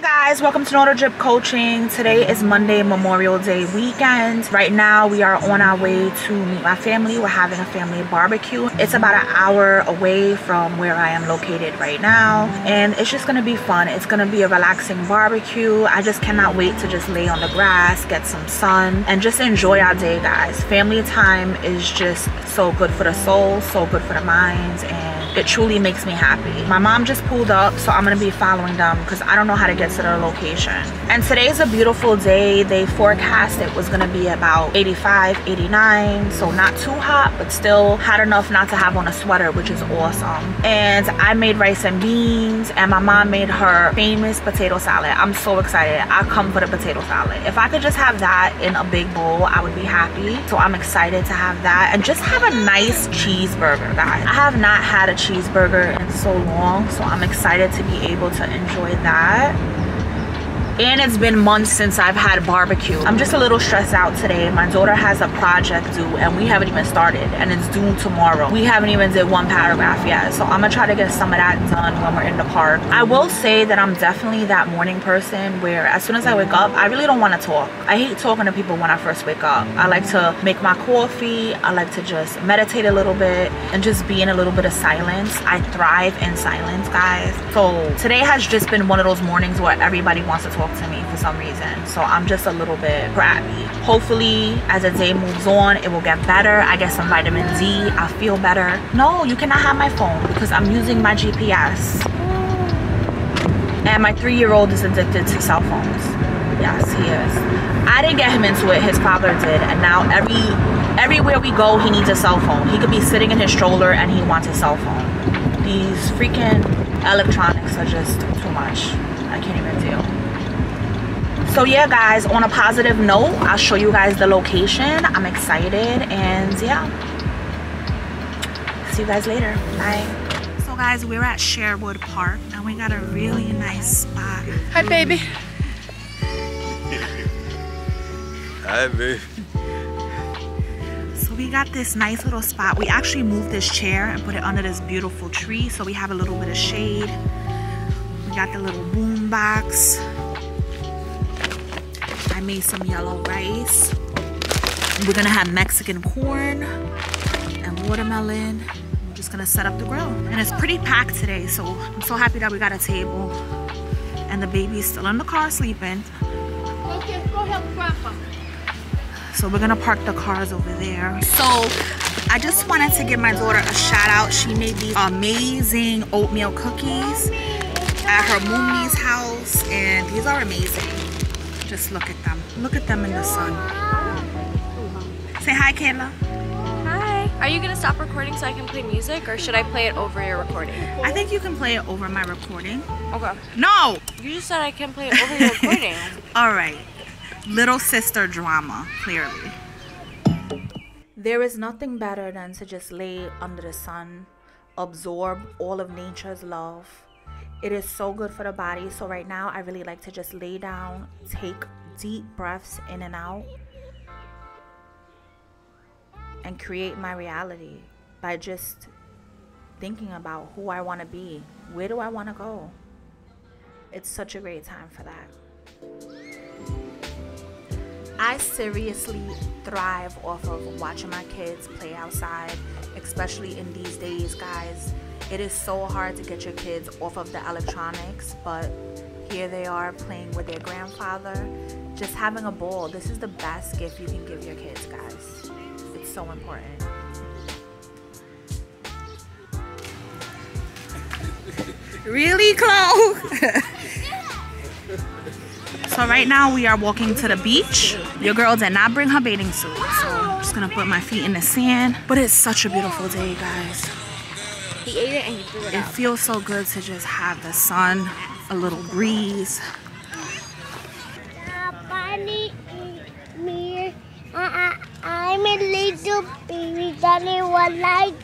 guys welcome to Nordic Drip Coaching. Today is Monday Memorial Day weekend. Right now we are on our way to meet my family. We're having a family barbecue. It's about an hour away from where I am located right now and it's just gonna be fun. It's gonna be a relaxing barbecue. I just cannot wait to just lay on the grass get some sun and just enjoy our day guys. Family time is just so good for the soul so good for the minds and it truly makes me happy. My mom just pulled up so I'm gonna be following them because I don't know how to get to their location. And today is a beautiful day. They forecast it was gonna be about 85 89 so not too hot but still hot enough not to have on a sweater which is awesome. And I made rice and beans and my mom made her famous potato salad. I'm so excited. I come for the potato salad. If I could just have that in a big bowl I would be happy. So I'm excited to have that. And just have a nice cheeseburger guys. I have not had a cheeseburger in so long so I'm excited to be able to enjoy that and it's been months since I've had barbecue. I'm just a little stressed out today. My daughter has a project due and we haven't even started and it's due tomorrow. We haven't even did one paragraph yet. So I'm gonna try to get some of that done when we're in the park. I will say that I'm definitely that morning person where as soon as I wake up, I really don't wanna talk. I hate talking to people when I first wake up. I like to make my coffee. I like to just meditate a little bit and just be in a little bit of silence. I thrive in silence, guys. So today has just been one of those mornings where everybody wants to talk to me for some reason. So i'm just a little bit crabby hopefully as the day moves on it will get better. I get some vitamin d. I feel better. No you cannot have my phone because i'm using my gps and my three-year-old is addicted to cell phones. Yes he is. I didn't get him into it. His father did. And now every everywhere we go he needs a cell phone. He could be sitting in his stroller and he wants a cell phone. These freaking electronics are just too much. I can't even deal so yeah guys on a positive note i'll show you guys the location. I'm excited and yeah. See you guys later. Bye. So guys we're at sherwood park and we got a really nice spot. Hi baby. Hi baby. So we got this nice little spot. We actually moved this chair and put it under this beautiful tree so we have a little bit of shade. We got the little boom box I made some yellow rice. We're gonna have Mexican corn and watermelon. We're just gonna set up the grill. And it's pretty packed today, so I'm so happy that we got a table. And the baby's still in the car sleeping. Okay, go help grandpa. So we're gonna park the cars over there. So I just wanted to give my daughter a shout out. She made these amazing oatmeal cookies at her mommy's house and these are amazing. Just look at them. Look at them in the sun. Say hi, Kayla. Hi. Are you gonna stop recording so I can play music or should I play it over your recording? I think you can play it over my recording. Okay. No! You just said I can play it over your recording. All right. Little sister drama, clearly. There is nothing better than to just lay under the sun, absorb all of nature's love, it is so good for the body. So right now, I really like to just lay down, take deep breaths in and out, and create my reality by just thinking about who I want to be. Where do I want to go? It's such a great time for that. I seriously thrive off of watching my kids play outside, especially in these days, guys it is so hard to get your kids off of the electronics, but here they are playing with their grandfather, just having a ball. This is the best gift you can give your kids, guys. It's so important. really, Chloe? so right now we are walking to the beach. Your girl did not bring her bathing suit, so I'm just gonna put my feet in the sand. But it's such a beautiful day, guys. He ate it and he threw it, it out. feels so good to just have the sun, a little breeze. I'm a little baby, daddy, one like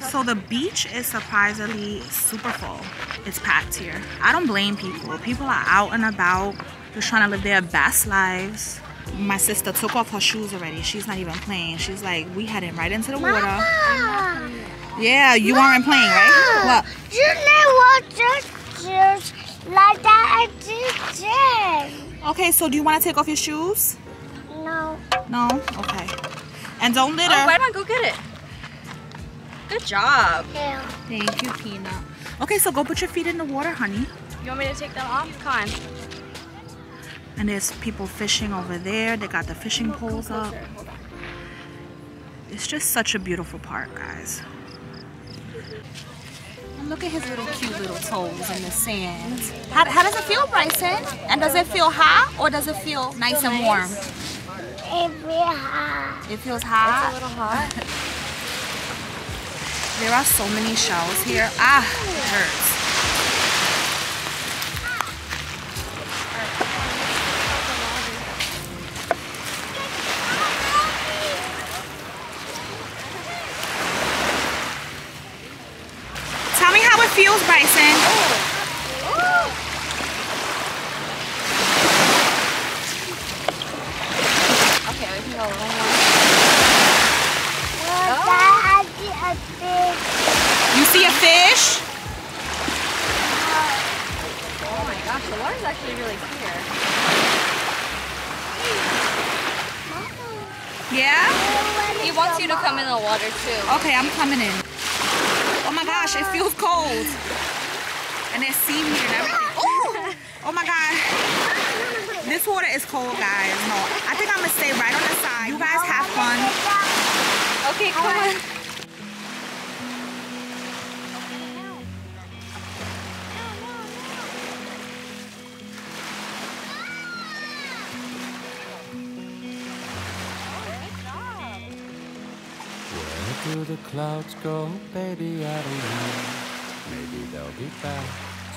so the beach is surprisingly super full. It's packed here. I don't blame people. People are out and about, just trying to live their best lives. My sister took off her shoes already. She's not even playing. She's like, we heading right into the water. Mama. Yeah, you weren't playing, right? What? You know what? Just, just like that Jen. Okay, so do you want to take off your shoes? No. No? Okay. And don't litter. Oh, why don't I go get it? Good job. Yeah. Thank you, Peanut. Okay, so go put your feet in the water, honey. You want me to take them off? Come on. And there's people fishing over there. They got the fishing poles up. It's just such a beautiful park, guys. Look at his little cute little toes in the sand. How, how does it feel, Bryson? And does it feel hot or does it feel nice and warm? Every hot. It feels hot. A little hot. There are so many shells here. Ah, it hurts. A fish. You see a fish? Oh my gosh, the water's actually really clear. Yeah? He wants you to come in the water too. Okay, I'm coming in. Oh my gosh, it feels cold. And there's seaweed and everything. Oh, oh my god. This water is cold, guys. No, I think I'm gonna stay right on the side. You guys have fun. Okay, come on. Where do the clouds go, baby? I don't know. Maybe they'll be back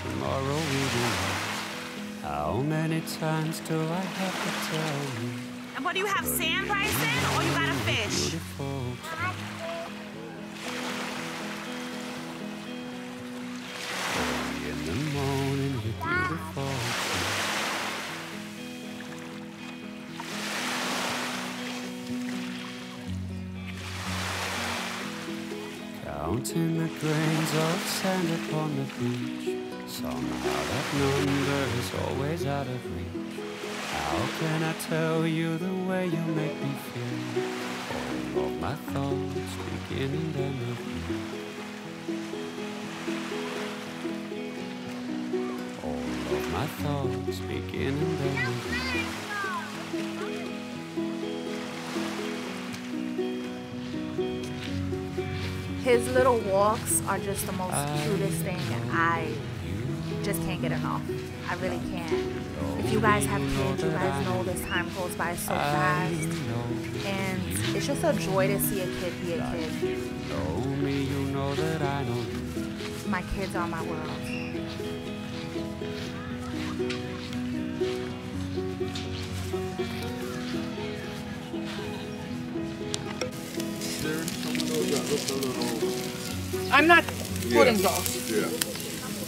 tomorrow. We don't know. How many times do I have to tell you? And what do you have, sand, Bryson? Or you got a fish? Beautiful. Counting the grains of sand upon the beach. Somehow that number is always out of reach. How can I tell you the way you make me feel? All of my thoughts begin and end with you. All of my thoughts begin and end with you. His little walks are just the most cutest thing. Um, I just can't get enough. I really can't. If you guys have kids, you guys know this time goes by so fast. And it's just a joy to see a kid be a kid. know me, you know that I know you. My kids are my world. I'm not putting those.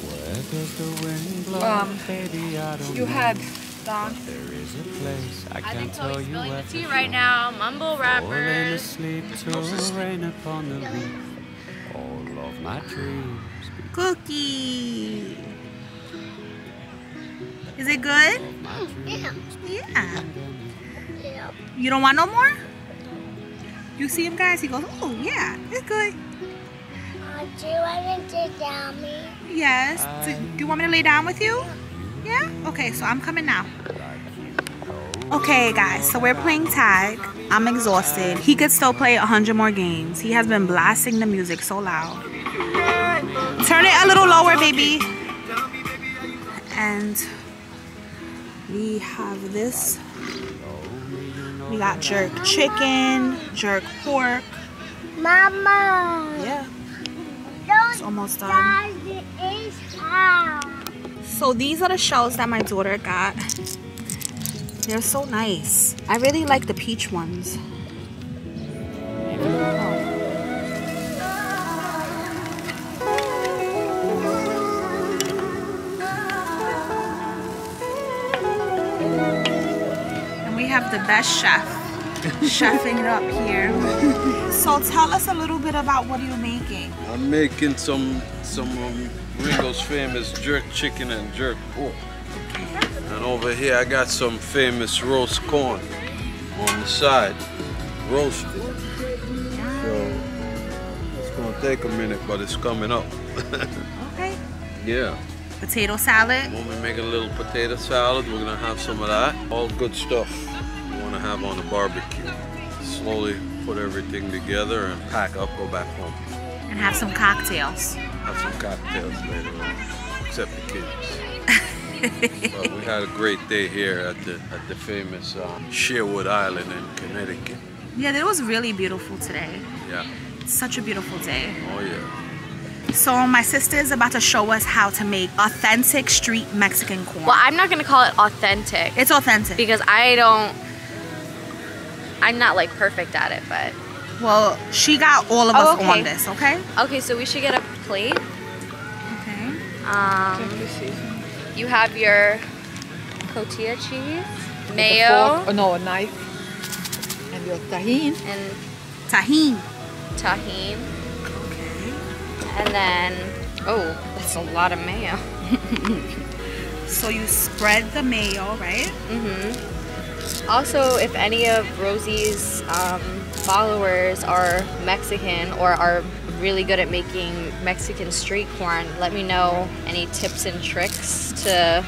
Where does the wind blow, Um, baby? I don't You know. had gone. There is a place I I can't think tell Chloe's you spilling the tea right now. Mumble Falling rappers. asleep to rain upon the reef. All of my dreams. be- Cookie. Is it good? My dreams. be- Yeah. You don't want no more? You see him, guys? He goes, oh, yeah, it's good. Uh, do you want to sit down me? Yes. Do, do you want me to lay down with you? Yeah? Okay, so I'm coming now. Okay, guys, so we're playing tag. I'm exhausted. He could still play 100 more games. He has been blasting the music so loud. Turn it a little lower, baby. And we have this. We got jerk chicken, jerk pork. Mama. Yeah, it's almost done. die the is out. So these are the shells that my daughter got. They're so nice. I really like the peach ones. The best chef chefing it up here. So tell us a little bit about what you're making. I'm making some some um, Ringo's famous jerk chicken and jerk pork. And over here I got some famous roast corn on the side, roasted. So it's gonna take a minute, but it's coming up. Okay. yeah. Potato salad. When we make a little potato salad, we're gonna have some of that. All good stuff you wanna have on the barbecue. Slowly put everything together and pack up, go back home. And have some cocktails. Have some cocktails later on, except the kids. but we had a great day here at the at the famous um, Sherwood Island in Connecticut. Yeah, it was really beautiful today. Yeah. Such a beautiful day. Oh yeah. So my sister is about to show us how to make authentic street Mexican corn. Well, I'm not gonna call it authentic it's authentic. because I don't. I'm not like perfect at it, but Well, she got all of Oh, us okay. on this, okay? okay. So we should get a plate. Okay. Um, you have your cotija cheese, mayo, Oh, no, a knife. And your Tajín. and Tajín. Tajín, Okay. and then oh, that's a lot of mayo. So you spread the mayo, right? Mm-hmm. Also, if any of Rosie's um, followers are Mexican or are really good at making Mexican street corn, let me know any tips and tricks to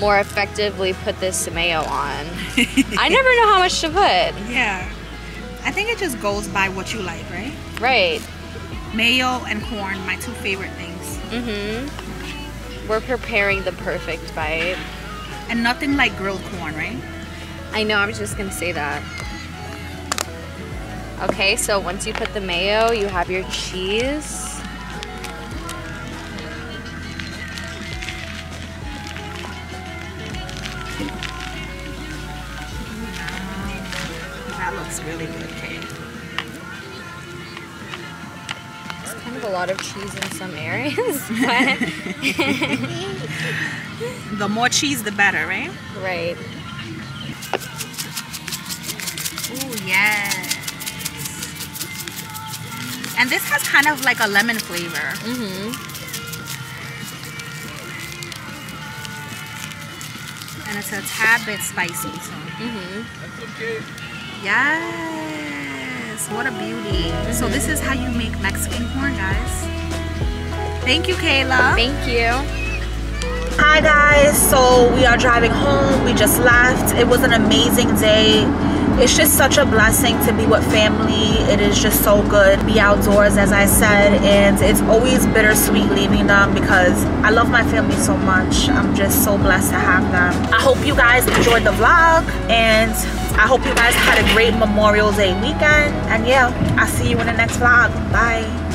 more effectively put this mayo on. I never know how much to put. Yeah. I think it just goes by what you like, right? Right. Mayo and corn, my two favorite things. Mm-hmm. We're preparing the perfect bite. And nothing like grilled corn, right? I know, I was just gonna say that. Okay, so once you put the mayo, you have your cheese. That looks really good, Kay. It's kind of a lot of cheese in some areas, but The more cheese, the better, right? right. Yes. And this has kind of like a lemon flavor. Mm-hmm. And it's a tad bit spicy, so. Mm-hmm. That's okay. Yes. What a beauty. So this is how you make Mexican corn, guys. Thank you, Kayla. Thank you. Hi guys, so we are driving home. We just left. It was an amazing day. It's just such a blessing to be with family. It is just so good. Be outdoors, as I said, and it's always bittersweet leaving them because I love my family so much. I'm just so blessed to have them. I hope you guys enjoyed the vlog and I hope you guys had a great Memorial Day weekend. And yeah, I'll see you in the next vlog. Bye.